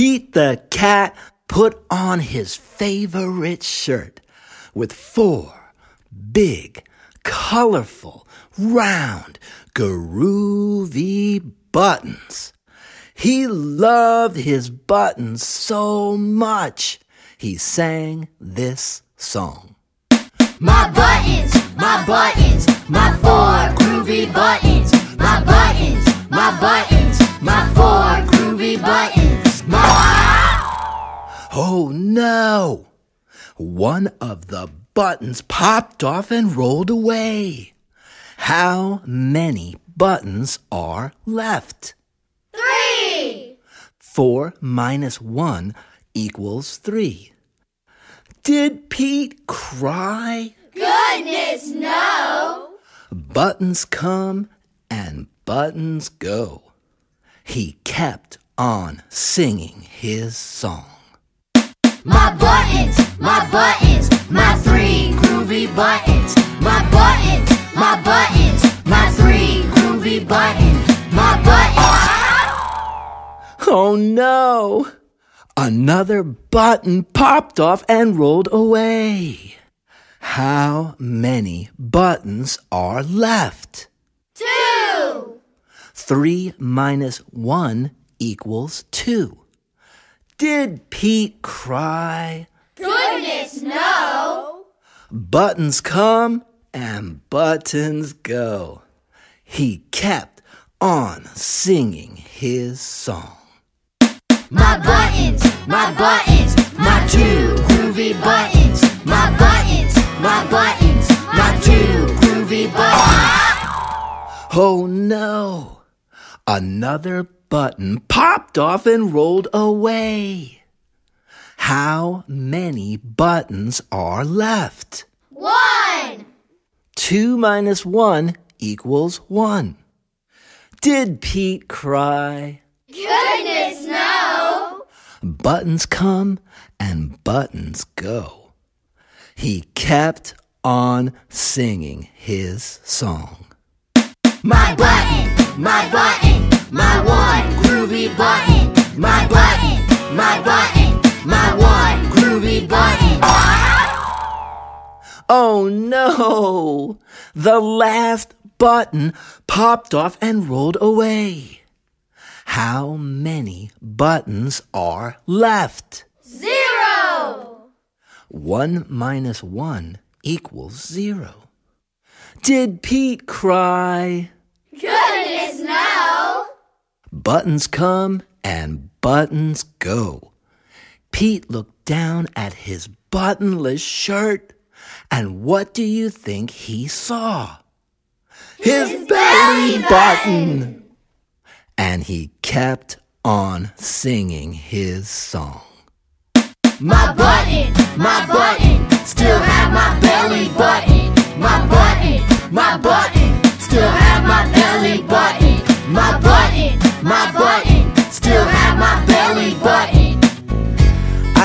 Pete the cat put on his favorite shirt with four big, colorful, round, groovy buttons. He loved his buttons so much, he sang this song. My buttons, my buttons, my four groovy buttons. My buttons, my buttons, my four groovy buttons. Oh no! One of the buttons popped off and rolled away. How many buttons are left? three. Four minus one equals three. Did Pete cry? Goodness, no. Buttons come and buttons go. He kept on singing his song. My buttons, my buttons, my three groovy buttons. My buttons, my buttons, my three groovy buttons. My buttons. Oh no! Another button popped off and rolled away. How many buttons are left? Two. Three minus one equals two. Did Pete cry? Goodness, no. Buttons come and buttons go. He kept on singing his song. My buttons, my buttons, my two groovy buttons. My buttons, my buttons, my two groovy buttons. Oh no! Another button popped off and rolled away. How many buttons are left? One. Two minus one equals one. Did Pete cry? Goodness, no. Buttons come and buttons go. He kept on singing his song. My button, my button, groovy button. My button, my button, my one groovy button. Oh no! The last button popped off and rolled away. How many buttons are left? Zero. One minus one equals zero. Did Pete cry? Goodness, no. Buttons come and buttons go. Pete looked down at his buttonless shirt, and what do you think he saw? His, belly button! And he kept on singing his song. My button, my button, still have my belly button. My button, my button,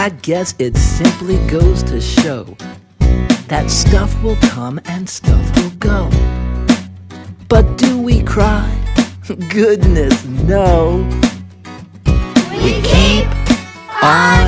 I guess it simply goes to show that stuff will come and stuff will go. But do we cry? Goodness, no. We keep On